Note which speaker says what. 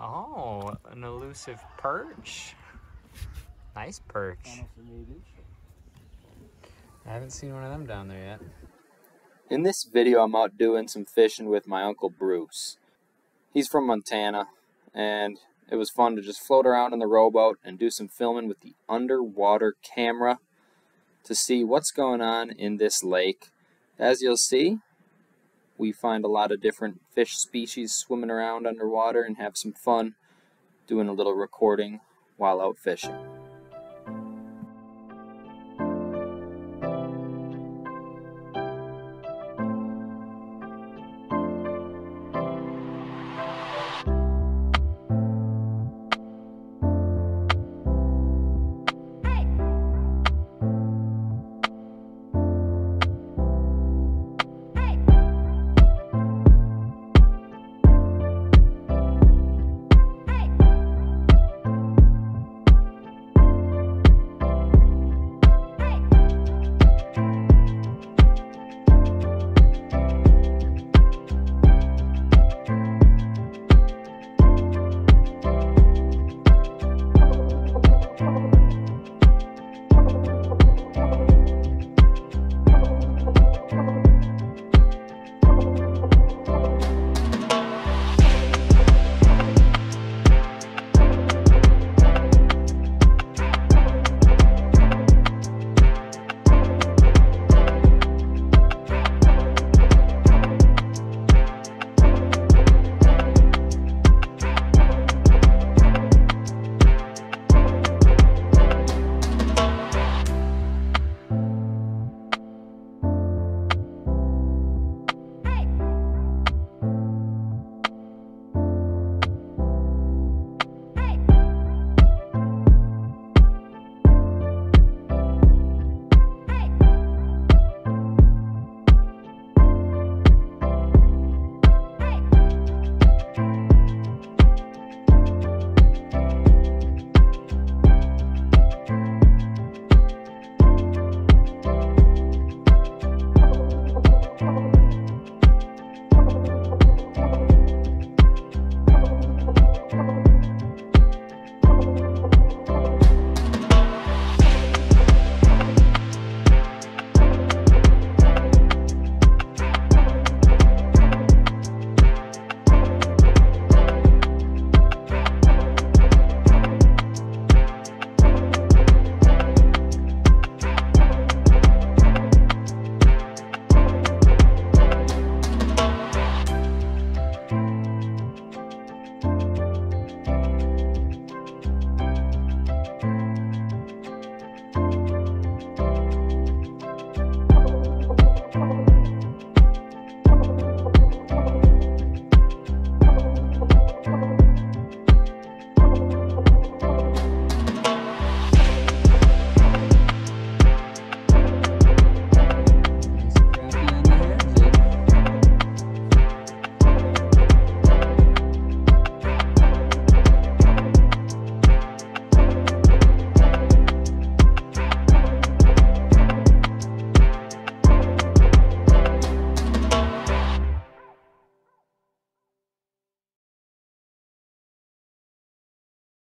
Speaker 1: Oh, an elusive perch. Nice perch. I haven't seen one of them down there yet.
Speaker 2: In this video, I'm out doing some fishing with my Uncle Bruce. He's from Montana, and it was fun to just float around in the rowboat and do some filming with the underwater camera to see what's going on in this lake. As you'll see, we find a lot of different fish species swimming around underwater and have some fun doing a little recording while out fishing.